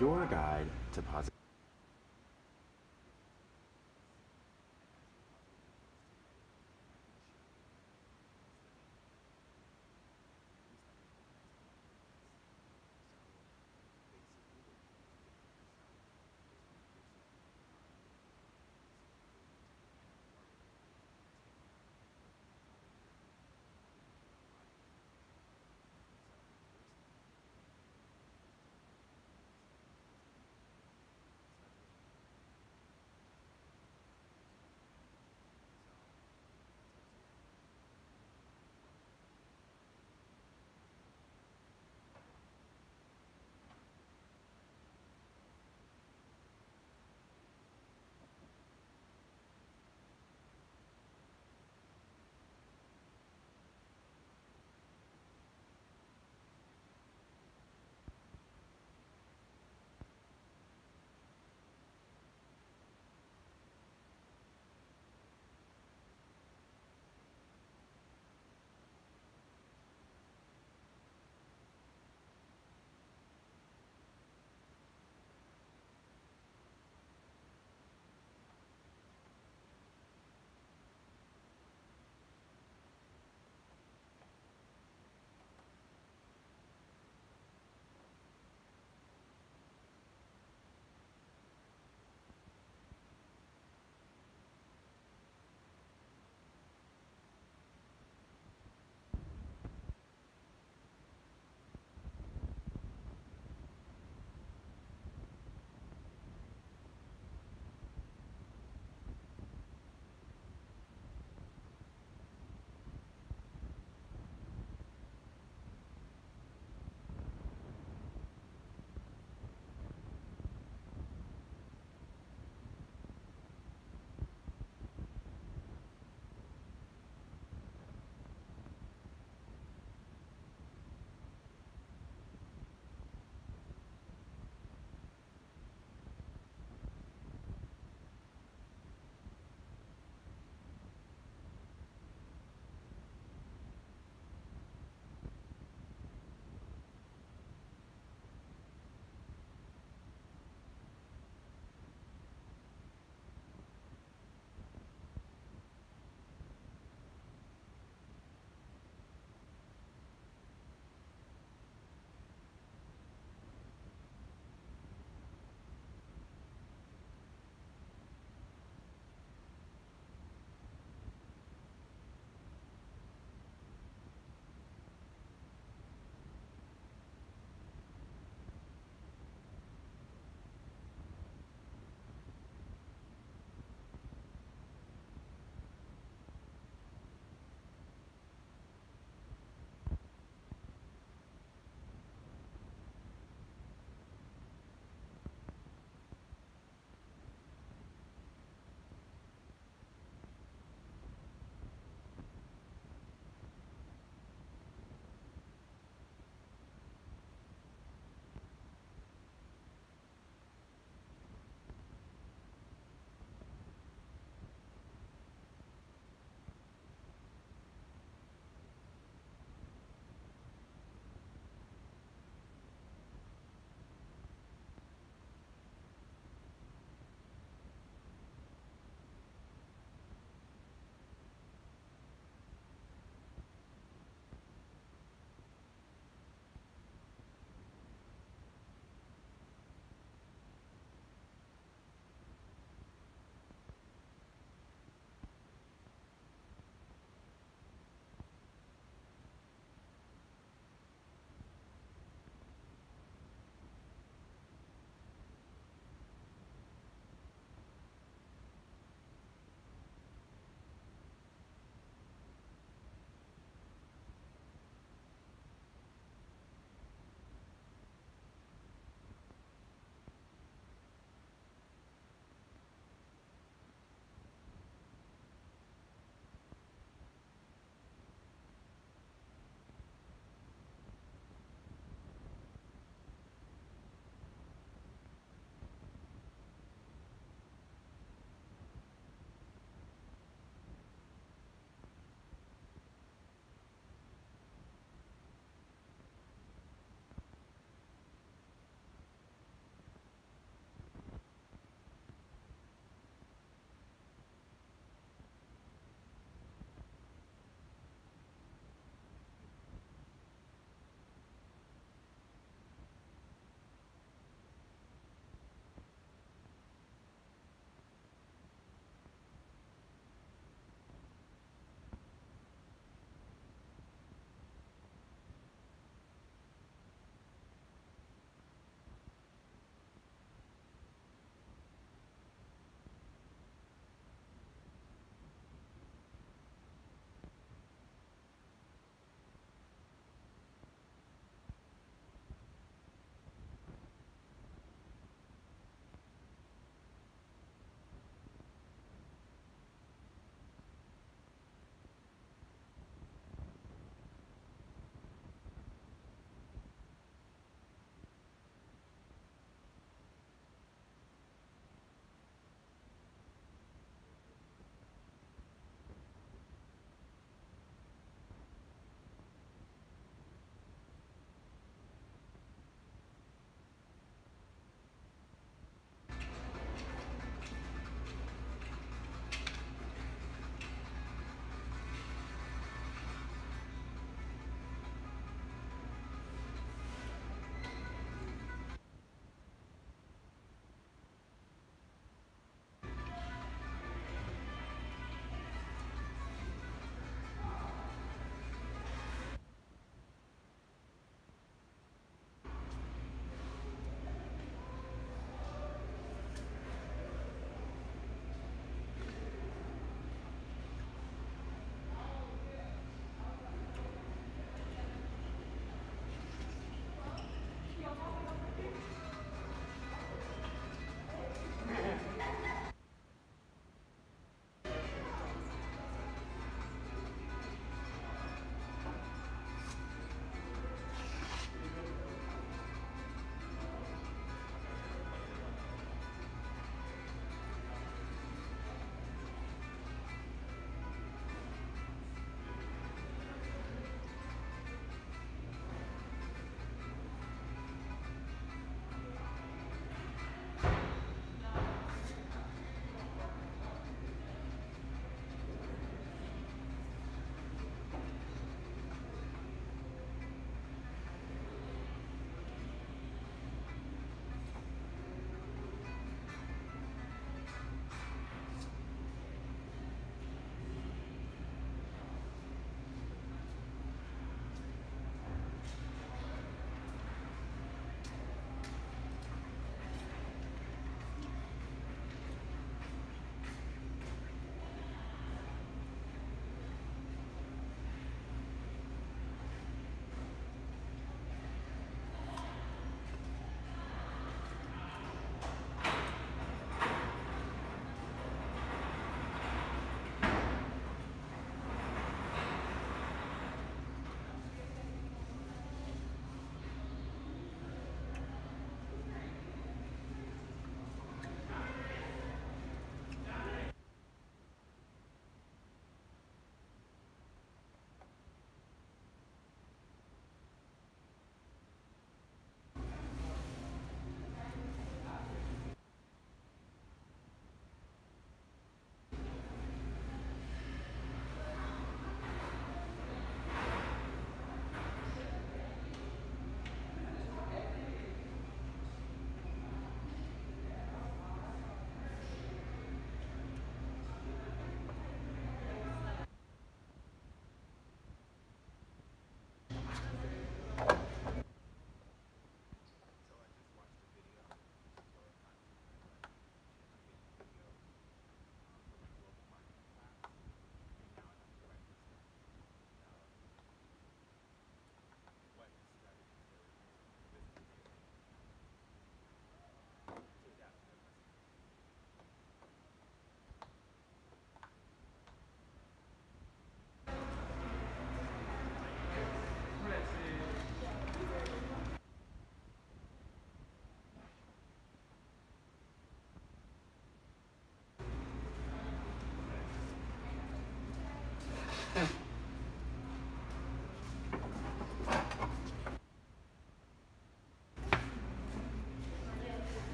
Your guide to positive.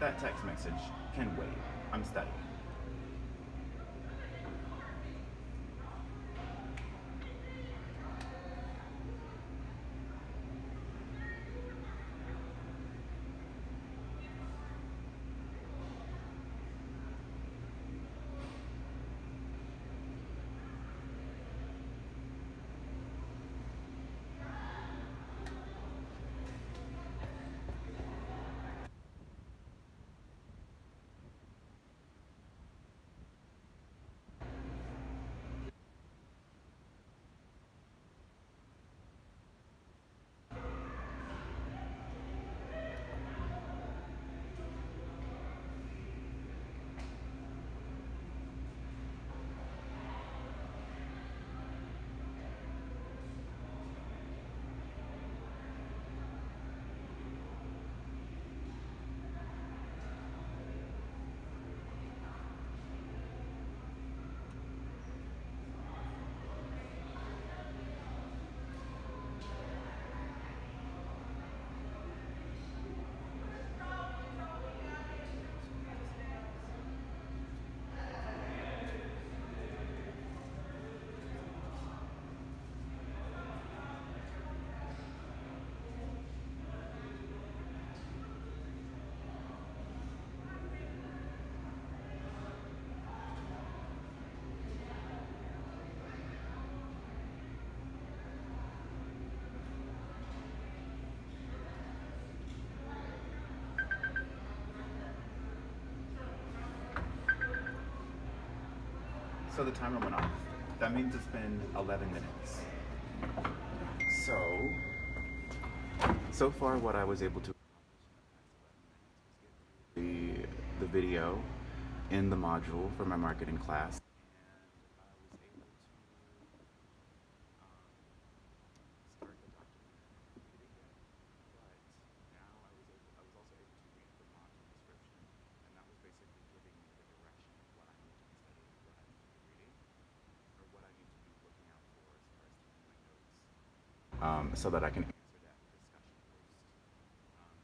That text message can wait. I'm studying. So the timer went off. That means it's been 11 minutes. So, so far what I was able to the, the video in the module for my marketing class. So that I can answer that discussion. Um,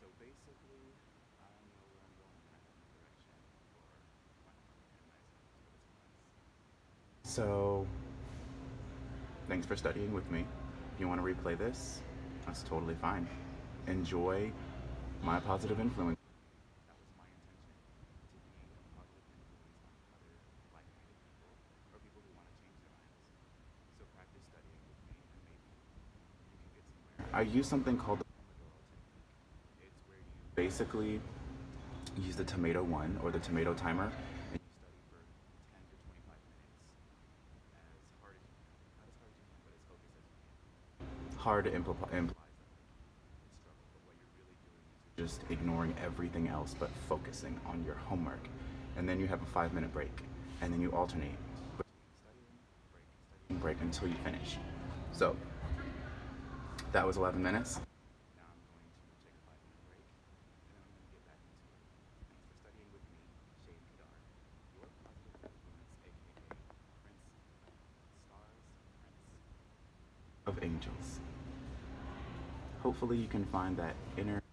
so basically, I know where I'm going kind of direction for. So, thanks for studying with me. If you want to replay this, that's totally fine. Enjoy my positive influence. That was my intention, to be a positive influence on other like-minded people or people who want to change their lives. So practice studying with me and maybe you can get somewhere. I use something called the Pomodoro technique. It's where you basically use the tomato one or the tomato timer and you study for 10 to 25 minutes as hard as you can. Not as hard as you can, but as focused as you can. Hard impl- implies that you struggle, but what you're really doing is you're just ignoring everything else but focusing on your homework. And then you have a five minute break. And then you alternate between studying, break, studying, break until you finish. So that was 11 minutes. Now I'm going to take a five minute break and then I'm going to get back into it. Thanks for studying with me, Shayne Kedar, your positive influence, aka Prince of Stars, Prince of Angels. Hopefully you can find that inner